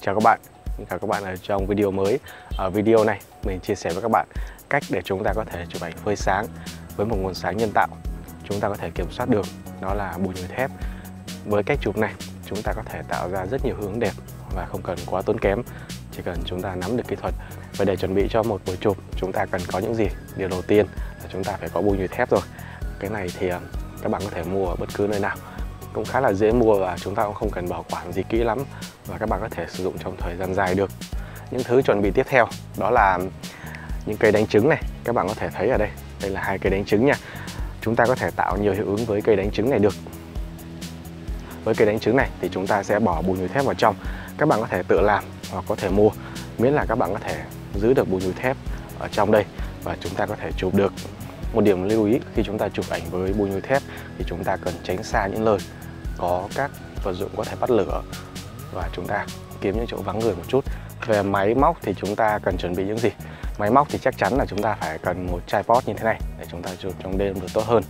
Chào các bạn, chào các bạn ở trong video mới. Ở video này mình chia sẻ với các bạn cách để chúng ta có thể chụp ảnh phơi sáng với một nguồn sáng nhân tạo. Chúng ta có thể kiểm soát được, đó là bùi nhồi thép. Với cách chụp này, chúng ta có thể tạo ra rất nhiều hướng đẹp và không cần quá tốn kém. Chỉ cần chúng ta nắm được kỹ thuật Và để chuẩn bị cho một buổi chụp, chúng ta cần có những gì? Điều đầu tiên là chúng ta phải có bùi nhùi thép rồi. Cái này thì ờ, các bạn có thể mua ở bất cứ nơi nào cũng khá là dễ mua và chúng ta cũng không cần bảo quản gì kỹ lắm và các bạn có thể sử dụng trong thời gian dài được. Những thứ chuẩn bị tiếp theo đó là những cây đánh trứng này. Các bạn có thể thấy ở đây đây là hai cây đánh trứng nha. Chúng ta có thể tạo nhiều hiệu ứng với cây đánh trứng này được. Với cây đánh trứng này thì chúng ta sẽ bỏ bùn nhùi thép vào trong. Các bạn có thể tự làm hoặc có thể mua, miễn là các bạn có thể giữ được bùn nhùi thép ở trong đây và chúng ta có thể chụp được. Một điểm lưu ý, khi chúng ta chụp ảnh với bùi nhùi thép thì chúng ta cần tránh xa những nơi có các vật dụng có thể bắt lửa và chúng ta kiếm những chỗ vắng người một chút. Về máy móc thì chúng ta cần chuẩn bị những gì? Máy móc thì chắc chắn là chúng ta phải cần một tripod như thế này để chúng ta chụp trong đêm được tốt hơn.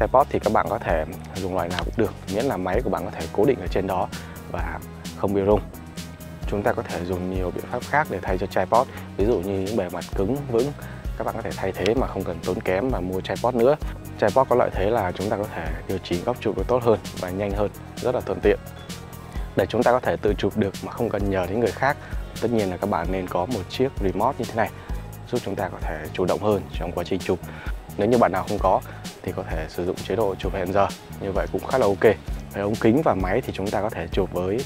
Tripod thì các bạn có thể dùng loại nào cũng được, miễn là máy của bạn có thể cố định ở trên đó và không bị rung. Chúng ta có thể dùng nhiều biện pháp khác để thay cho tripod, ví dụ như những bề mặt cứng, vững các bạn có thể thay thế mà không cần tốn kém và mua tripod nữa. Tripod có lợi thế là chúng ta có thể điều chỉnh góc chụp được tốt hơn và nhanh hơn, rất là thuận tiện. Để chúng ta có thể tự chụp được mà không cần nhờ đến người khác, tất nhiên là các bạn nên có một chiếc remote như thế này, giúp chúng ta có thể chủ động hơn trong quá trình chụp. Nếu như bạn nào không có, thì có thể sử dụng chế độ chụp hẹn giờ, như vậy cũng khá là ok. Về ống kính và máy thì chúng ta có thể chụp với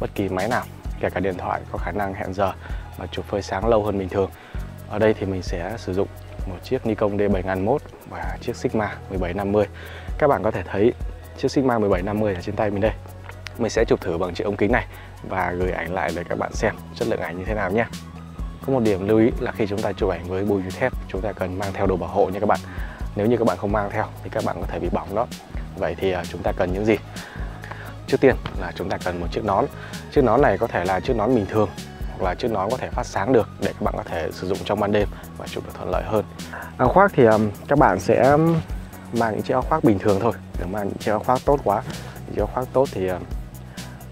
bất kỳ máy nào, kể cả điện thoại có khả năng hẹn giờ và chụp phơi sáng lâu hơn bình thường ở đây thì mình sẽ sử dụng một chiếc Nikon D7001 và chiếc Sigma 1750 các bạn có thể thấy chiếc Sigma 1750 ở trên tay mình đây. Mình sẽ chụp thử bằng chiếc ống kính này và gửi ảnh lại để các bạn xem chất lượng ảnh như thế nào nhé. Có một điểm lưu ý là khi chúng ta chụp ảnh với bùi thép, chúng ta cần mang theo đồ bảo hộ nha các bạn. Nếu như các bạn không mang theo thì các bạn có thể bị bỏng đó. Vậy thì à, chúng ta cần những gì? Trước tiên là chúng ta cần một chiếc nón. Chiếc nón này có thể là chiếc nón bình thường hoặc là chiếc nón có thể phát sáng được để các bạn có thể sử dụng trong ban đêm và chụp được thuận lợi hơn. Áo khoác thì um, các bạn sẽ mang những chiếc áo khoác bình thường thôi đừng mang những chiếc áo khoác tốt quá. Những chiếc áo khoác tốt thì um,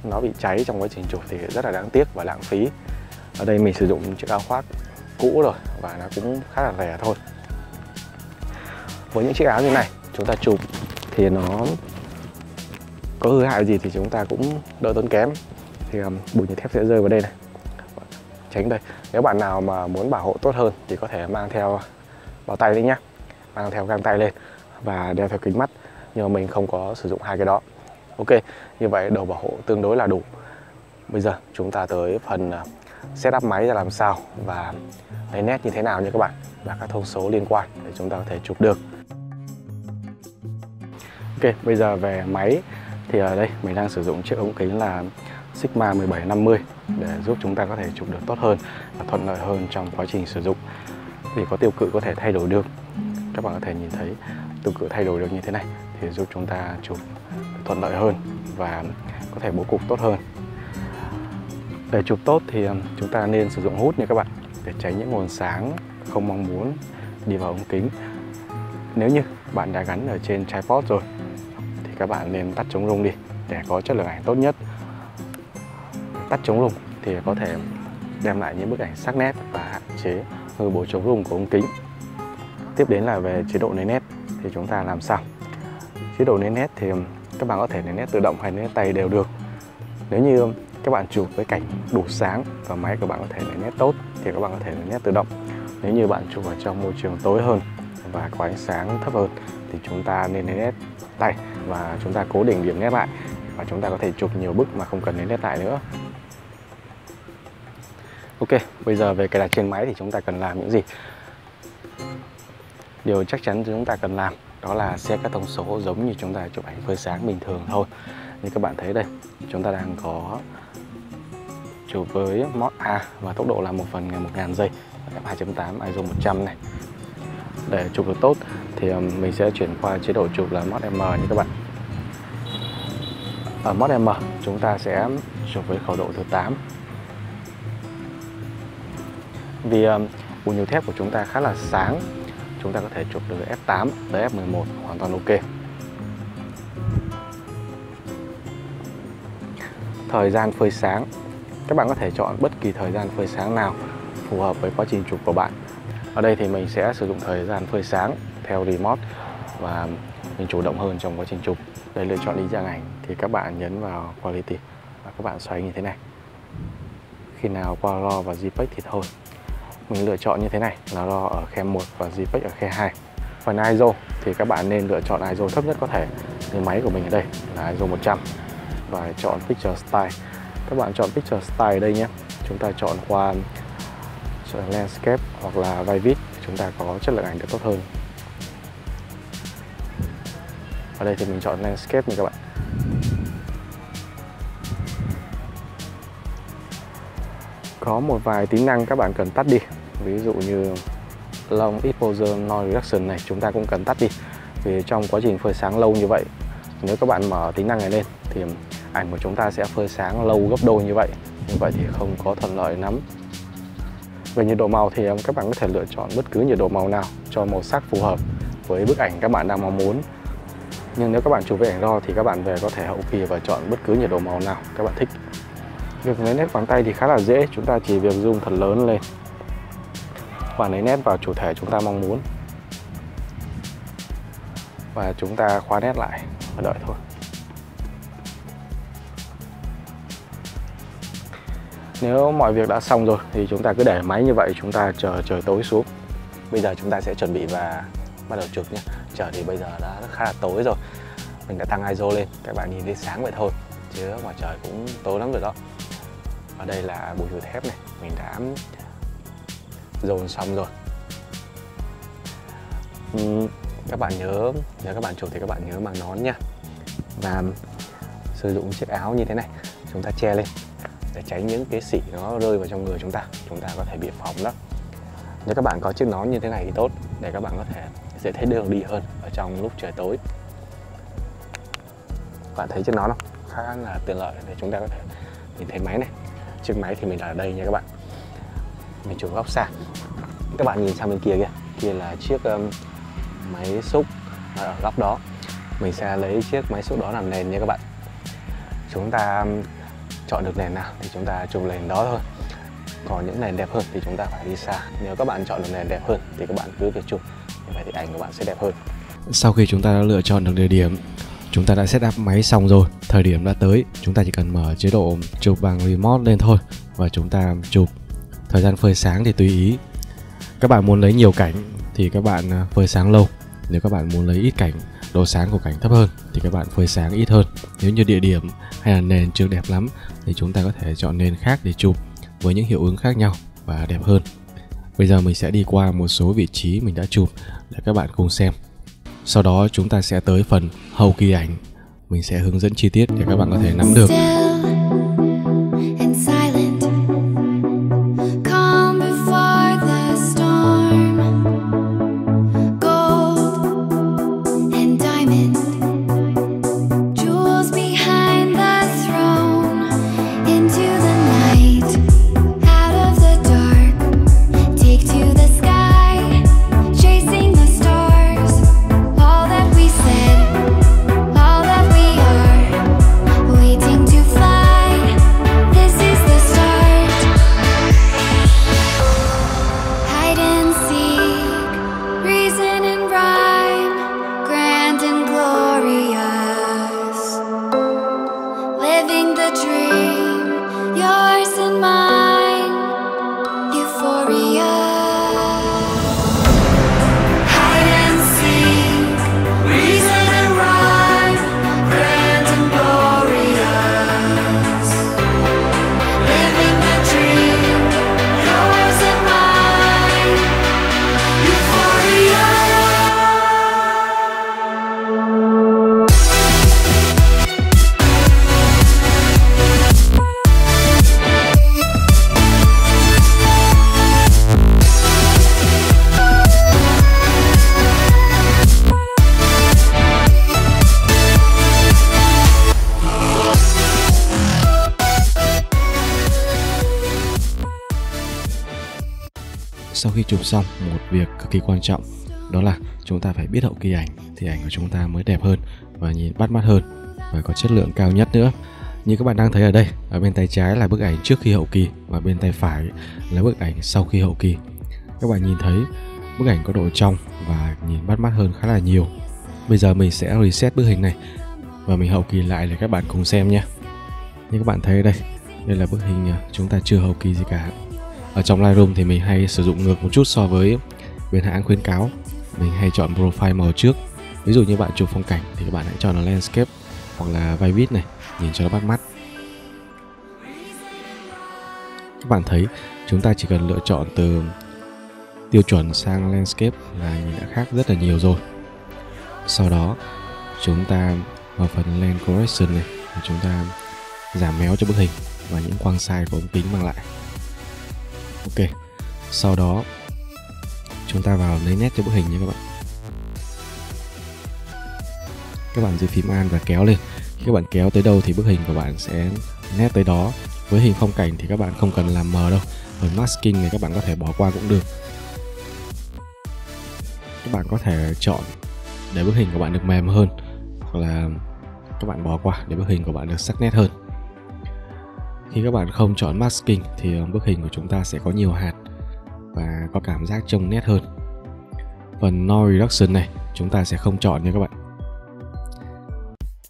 nó bị cháy trong quá trình chụp thì rất là đáng tiếc và lãng phí. Ở đây mình sử dụng chiếc áo khoác cũ rồi và nó cũng khá là rẻ thôi. Với những chiếc áo như này chúng ta chụp thì nó có hư hại gì thì chúng ta cũng đỡ tốn kém. Thì um, bụi nhựa thép sẽ rơi vào đây này chính đây. Nếu bạn nào mà muốn bảo hộ tốt hơn thì có thể mang theo bao tay đi nhé mang theo găng tay lên và đeo theo kính mắt, nhưng mà mình không có sử dụng hai cái đó. Ok, như vậy đồ bảo hộ tương đối là đủ. Bây giờ chúng ta tới phần à, setup máy ra làm sao và lấy nét như thế nào nha các bạn, và các thông số liên quan để chúng ta có thể chụp được. Ok, bây giờ về máy thì ở đây mình đang sử dụng chiếc ống kính là Sigma 1750 để giúp chúng ta có thể chụp được tốt hơn và thuận lợi hơn trong quá trình sử dụng. Vì có tiêu cự có thể thay đổi được. Các bạn có thể nhìn thấy tiêu cự thay đổi được như thế này thì giúp chúng ta chụp thuận lợi hơn và có thể bố cục tốt hơn. Để chụp tốt thì um, chúng ta nên sử dụng hút nha các bạn, để tránh những nguồn sáng không mong muốn đi vào ống kính. Nếu như bạn đã gắn ở trên tripod rồi thì các bạn nên tắt chống rung đi để có chất lượng ảnh tốt nhất tắt chống lùng thì có thể đem lại những bức ảnh sắc nét và hạn chế hư bộ chống lùng của ống kính. Tiếp đến là về chế độ nền nét thì chúng ta làm sao? Chế độ nền nét thì các bạn có thể nền nét tự động hay nền nét tay đều được. Nếu như các bạn chụp với cảnh đủ sáng và máy của bạn có thể nền nét tốt thì các bạn có thể nền nét tự động. Nếu như bạn chụp ở trong môi trường tối hơn và có ánh sáng thấp hơn thì chúng ta nên nền nét tay và chúng ta cố định điểm nét lại và chúng ta có thể chụp nhiều bức mà không cần nén nét lại nữa. Ok, bây giờ về cài đặt trên máy thì chúng ta cần làm những gì? Điều chắc chắn chúng ta cần làm đó là xét các thông số giống như chúng ta chụp ảnh phơi sáng bình thường thôi. Như các bạn thấy đây, chúng ta đang có chụp với mod A và tốc độ là 1 phần ngày 1000 giây f2.8 ISO 100 này. Để chụp được tốt thì um, mình sẽ chuyển qua chế độ chụp là mod M như các bạn. Ở mod M chúng ta sẽ chụp với khẩu độ thứ 8 vì ờ, um, bộ thép của chúng ta khá là sáng. Chúng ta có thể chụp từ F8 tới F11 hoàn toàn ok. Thời gian phơi sáng. Các bạn có thể chọn bất kỳ thời gian phơi sáng nào phù hợp với quá trình chụp của bạn. Ở đây thì mình sẽ sử dụng thời gian phơi sáng theo remote và mình chủ động hơn trong quá trình chụp để lựa chọn lý dạng ảnh thì các bạn nhấn vào quality và các bạn xoay như thế này. Khi nào qua RAW và JPEG thì thôi mình lựa chọn như thế này là RAW ở khe 1 và JPEG ở khe 2 phần ISO thì các bạn nên lựa chọn ISO thấp nhất có thể, như máy của mình ở đây là ISO 100 và chọn picture style. Các bạn chọn picture style đây nhé. Chúng ta chọn qua landscape hoặc là vivid chúng ta có chất lượng ảnh được tốt hơn. Ở đây thì mình chọn landscape nha các bạn. Có một vài tính năng các bạn cần tắt đi. Ví dụ như long exposure noise reduction này, chúng ta cũng cần tắt đi. Vì trong quá trình phơi sáng lâu như vậy, nếu các bạn mở tính năng này lên thì ảnh của chúng ta sẽ phơi sáng lâu gấp đôi như vậy. Như vậy thì không có thuận lợi lắm. Về nhiệt độ màu thì um, các bạn có thể lựa chọn bất cứ nhiệt độ màu nào cho màu sắc phù hợp với bức ảnh các bạn đang mong muốn. Nhưng nếu các bạn chụp với ảnh RAW thì các bạn về có thể hậu kỳ và chọn bất cứ nhiệt độ màu nào các bạn thích việc lấy nét bằng tay thì khá là dễ, chúng ta chỉ việc zoom thật lớn lên. Và lấy nét vào chủ thể chúng ta mong muốn. Và chúng ta khóa nét lại, và đợi thôi. Nếu mọi việc đã xong rồi thì chúng ta cứ để máy như vậy, chúng ta chờ trời tối xuống. Bây giờ chúng ta sẽ chuẩn bị và bắt đầu chụp nhé. Trời thì bây giờ đã khá là tối rồi. Mình đã tăng ISO lên, các bạn nhìn thấy sáng vậy thôi, chứ ngoài trời cũng tối lắm rồi đó ở đây là bùi nhồi thép này. Mình đã dồn xong rồi. Uhm, các bạn nhớ nếu các bạn chụp thì các bạn nhớ mang nón nha. Và sử dụng chiếc áo như thế này. Chúng ta che lên để tránh những cái xỉ nó rơi vào trong người chúng ta. Chúng ta có thể bị phỏng đó. Nếu các bạn có chiếc nón như thế này thì tốt để các bạn có thể dễ thấy đường đi hơn ở trong lúc trời tối. Bạn thấy chiếc nón không? Khá là tiện lợi để chúng ta có thể nhìn thấy máy này chiếc máy thì mình đặt ở đây nha các bạn. Mình chụp góc xa các bạn nhìn sang bên kia kìa. Kia là chiếc um, máy xúc ở góc đó. Mình sẽ lấy chiếc máy xúc đó làm nền nha các bạn. Chúng ta chọn được nền nào thì chúng ta chụp nền đó thôi. Còn những nền đẹp hơn thì chúng ta phải đi xa. Nếu các bạn chọn được nền đẹp hơn thì các bạn cứ việc chụp. Như vậy thì ảnh của bạn sẽ đẹp hơn. Sau khi chúng ta đã lựa chọn được địa điểm chúng ta đã set up máy xong rồi. Thời điểm đã tới, chúng ta chỉ cần mở chế độ chụp bằng remote lên thôi và chúng ta chụp. Thời gian phơi sáng thì tùy ý. Các bạn muốn lấy nhiều cảnh thì các bạn à, phơi sáng lâu. Nếu các bạn muốn lấy ít cảnh, độ sáng của cảnh thấp hơn thì các bạn phơi sáng ít hơn. Nếu như địa điểm hay là nền chưa đẹp lắm thì chúng ta có thể chọn nền khác để chụp với những hiệu ứng khác nhau và đẹp hơn. Bây giờ mình sẽ đi qua một số vị trí mình đã chụp để các bạn cùng xem sau đó chúng ta sẽ tới phần hậu kỳ ảnh. Mình sẽ hướng dẫn chi tiết để các bạn có thể nắm được. Sau khi chụp xong một việc cực kỳ quan trọng đó là chúng ta phải biết hậu kỳ ảnh thì ảnh của chúng ta mới đẹp hơn và nhìn bắt mắt hơn và có chất lượng cao nhất nữa Như các bạn đang thấy ở đây, ở bên tay trái là bức ảnh trước khi hậu kỳ và bên tay phải là bức ảnh sau khi hậu kỳ. Các bạn nhìn thấy bức ảnh có độ trong và nhìn bắt mắt hơn khá là nhiều. Bây giờ mình sẽ reset bức hình này và mình hậu kỳ lại để các bạn cùng xem nhé. Như các bạn thấy ở đây, đây là bức hình à, chúng ta chưa hậu kỳ gì cả. Ở trong Lightroom thì mình hay sử dụng ngược một chút so với bên hãng khuyến cáo. Mình hay chọn profile màu trước. Ví dụ như bạn chụp phong cảnh thì các bạn hãy chọn là landscape hoặc là vivid này, nhìn cho nó bắt mắt các bạn thấy, chúng ta chỉ cần lựa chọn từ tiêu chuẩn sang landscape là nhìn đã khác rất là nhiều rồi sau đó, chúng ta vào phần lens correction này chúng ta giảm méo cho bức hình và những quang sai của ống kính mang lại ok, sau đó chúng ta vào lấy nét cho bức hình nha các bạn. Các bạn giữ phím an và kéo lên. Khi các bạn kéo tới đâu thì bức hình của bạn sẽ nét tới đó. Với hình phong cảnh thì các bạn không cần làm mờ đâu. Với masking này các bạn có thể bỏ qua cũng được. Các bạn có thể chọn để bức hình của bạn được mềm hơn, hoặc là các bạn bỏ qua để bức hình của bạn được sắc nét hơn khi các bạn không chọn masking thì ờ, bức hình của chúng ta sẽ có nhiều hạt và có cảm giác trông nét hơn. Phần noise reduction này, chúng ta sẽ không chọn nha các bạn.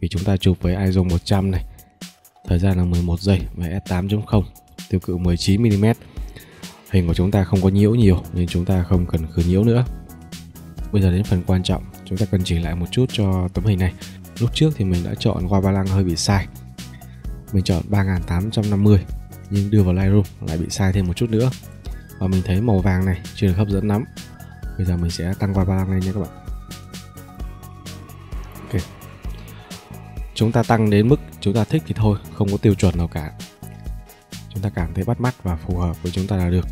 Vì chúng ta chụp với ISO 100 này, thời gian là 11 giây và f8.0 tiêu cự 19mm hình của chúng ta không có nhiễu nhiều nên chúng ta không cần khử nhiễu nữa. Bây giờ đến phần quan trọng, chúng ta cần chỉnh lại một chút cho tấm hình này. Lúc trước thì mình đã chọn qua ba lăng hơi bị sai mình chọn 3850 nhưng đưa vào Lightroom lại bị sai thêm một chút nữa. Và mình thấy màu vàng này chưa được hấp dẫn lắm. Bây giờ mình sẽ tăng qua ba lăng lên nha các bạn. Ok. Chúng ta tăng đến mức chúng ta thích thì thôi, không có tiêu chuẩn nào cả. Chúng ta cảm thấy bắt mắt và phù hợp với chúng ta là được.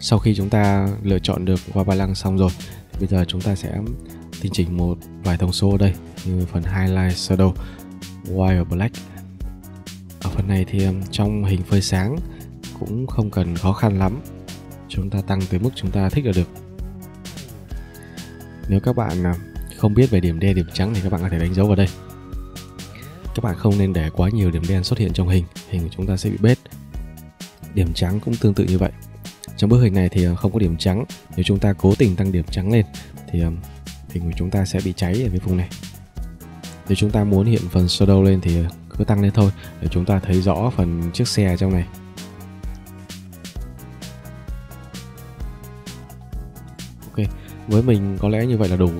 Sau khi chúng ta lựa chọn được qua ba lăng xong rồi, thì bây giờ chúng ta sẽ tinh chỉnh một vài thông số ở đây, như phần highlight, shadow, white và black phần này thì trong hình phơi sáng cũng không cần khó khăn lắm. Chúng ta tăng tới mức chúng ta thích là được. Nếu các bạn à, không biết về điểm đen, điểm trắng thì các bạn có thể đánh dấu vào đây. Các bạn không nên để quá nhiều điểm đen xuất hiện trong hình hình của chúng ta sẽ bị bết. Điểm trắng cũng tương tự như vậy. Trong bức hình này thì à, không có điểm trắng. Nếu chúng ta cố tình tăng điểm trắng lên thì hình của chúng ta sẽ bị cháy ở cái vùng này. Nếu chúng ta muốn hiện phần shadow lên thì à, cứ tăng lên thôi. Để chúng ta thấy rõ phần chiếc xe trong này. Ok, với mình có lẽ như vậy là đủ.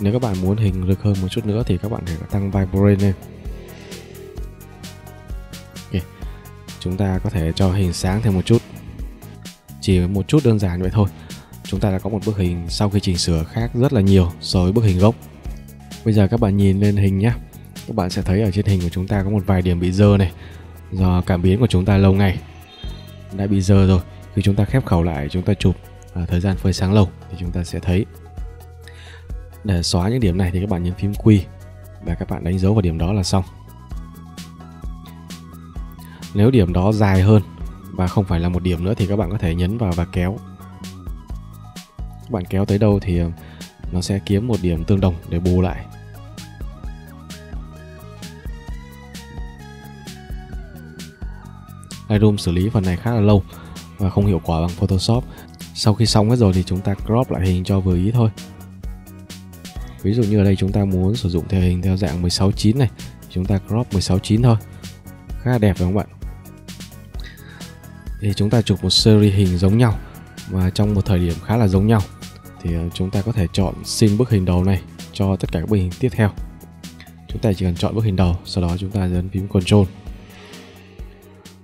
Nếu các bạn muốn hình lực hơn một chút nữa thì các bạn phải tăng vibrate lên. Ok, chúng ta có thể cho hình sáng thêm một chút. Chỉ một chút đơn giản vậy thôi. Chúng ta đã có một bức hình sau khi chỉnh sửa khác rất là nhiều so với bức hình gốc. Bây giờ các bạn nhìn lên hình nhé các bạn sẽ thấy ở trên hình của chúng ta có một vài điểm bị dơ này do cảm biến của chúng ta lâu ngày đã bị dơ rồi. Khi chúng ta khép khẩu lại chúng ta chụp à, thời gian phơi sáng lâu thì chúng ta sẽ thấy. Để xóa những điểm này thì các bạn nhấn phím Q và các bạn đánh dấu vào điểm đó là xong. Nếu điểm đó dài hơn và không phải là một điểm nữa thì các bạn có thể nhấn vào và kéo. Các bạn kéo tới đâu thì à, nó sẽ kiếm một điểm tương đồng để bù lại. Lightroom xử lý phần này khá là lâu và không hiệu quả bằng Photoshop. Sau khi xong hết rồi thì chúng ta crop lại hình cho vừa ý thôi. Ví dụ như ở đây chúng ta muốn sử dụng theo hình theo dạng 16:9 này, chúng ta crop 16:9 thôi. Khá là đẹp phải không bạn? Thì chúng ta chụp một series hình giống nhau và trong một thời điểm khá là giống nhau thì ờ, chúng ta có thể chọn xin bức hình đầu này cho tất cả các bức hình tiếp theo. Chúng ta chỉ cần chọn bức hình đầu, sau đó chúng ta nhấn phím control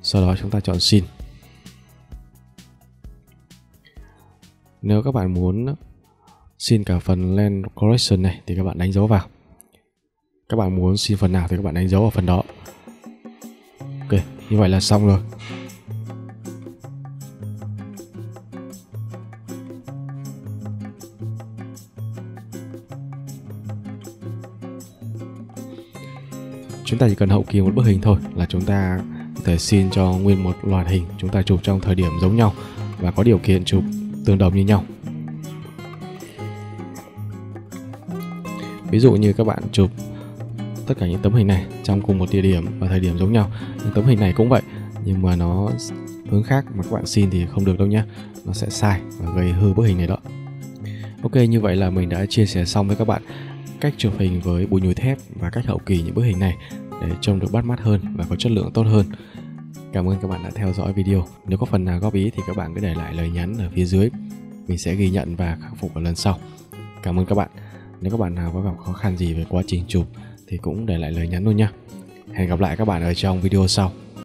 sau đó chúng ta chọn xin. Nếu các bạn muốn xin cả phần land correction này thì các bạn đánh dấu vào. Các bạn muốn xin phần nào thì các bạn đánh dấu vào phần đó. Ok, như vậy là xong rồi. Chúng ta chỉ cần hậu kỳ một bức hình thôi là chúng ta thể xin cho nguyên một loạt hình chúng ta chụp trong thời điểm giống nhau và có điều kiện chụp tương đồng như nhau. Ví dụ như các bạn chụp tất cả những tấm hình này trong cùng một địa điểm và thời điểm giống nhau. Những tấm hình này cũng vậy, nhưng mà nó hướng khác mà các bạn xin thì không được đâu nhé. Nó sẽ sai và gây hư bức hình này đó. Ok, như vậy là mình đã chia sẻ xong với các bạn cách chụp hình với bùi nhùi thép và cách hậu kỳ những bức hình này để trông được bắt mắt hơn và có chất lượng tốt hơn cảm ơn các bạn đã theo dõi video. Nếu có phần nào góp ý thì các bạn cứ để lại lời nhắn ở phía dưới. Mình sẽ ghi nhận và khắc phục ở lần sau. Cảm ơn các bạn. Nếu các bạn nào có gặp khó khăn gì về quá trình chụp thì cũng để lại lời nhắn luôn nha. Hẹn gặp lại các bạn ở trong video sau.